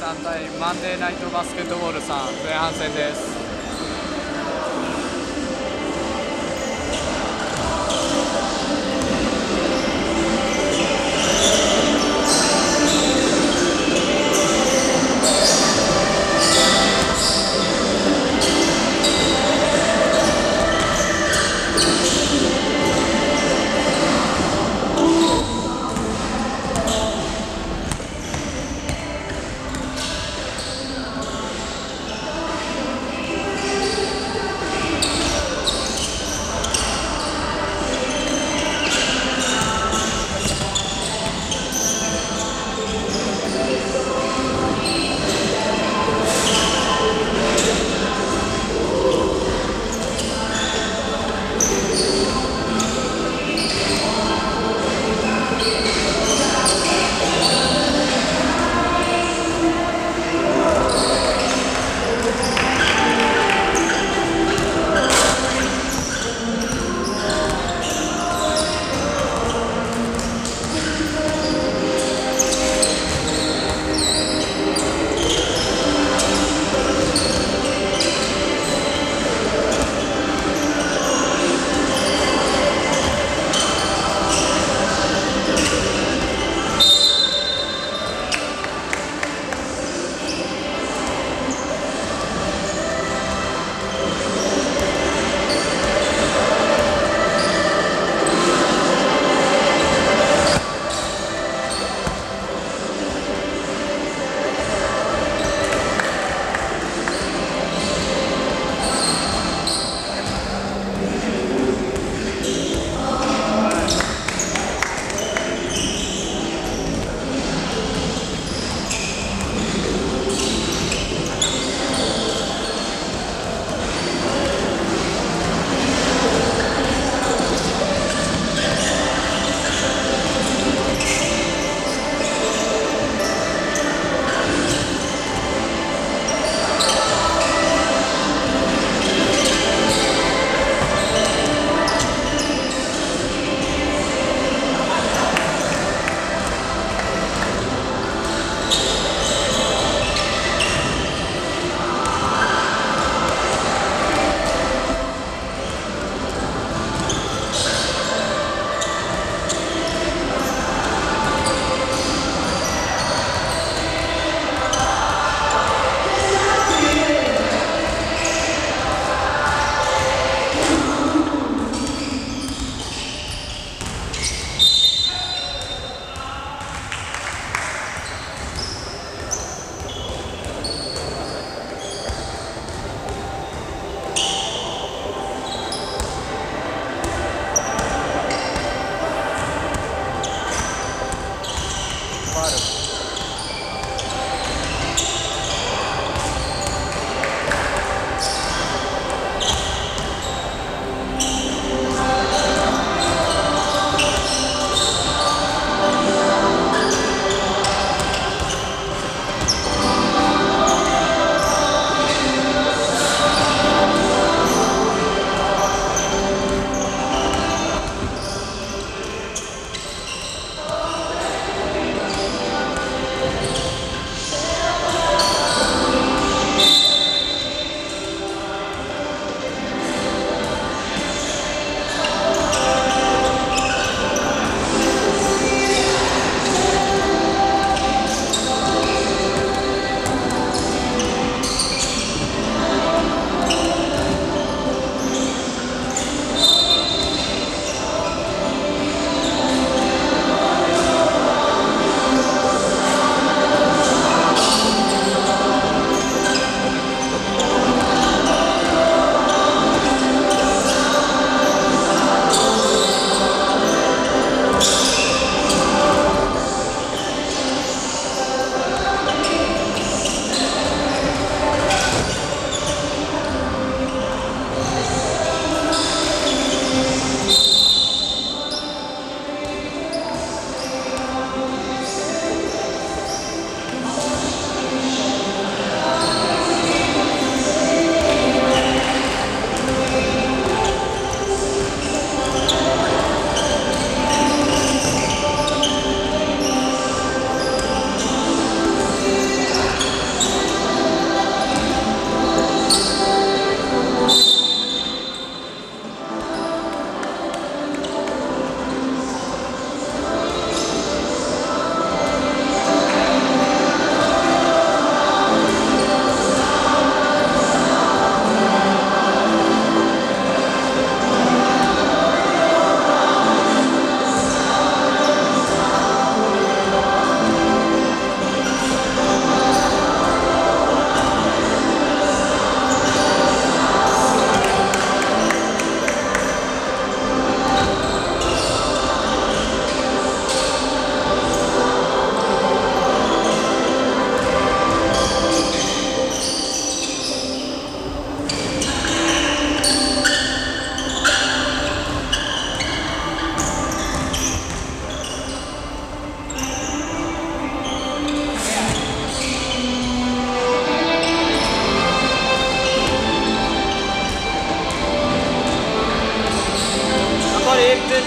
3対マンデーナイトバスケットボールさん前半戦です。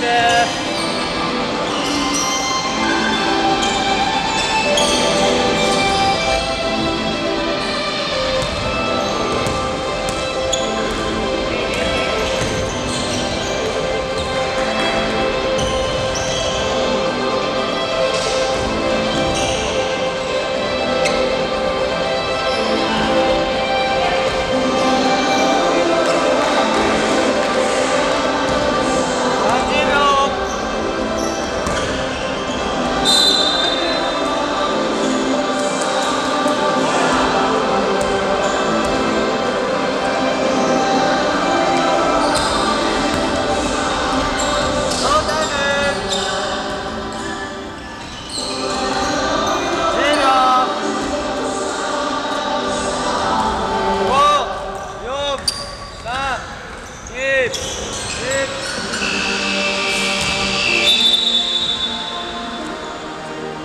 Yeah. there.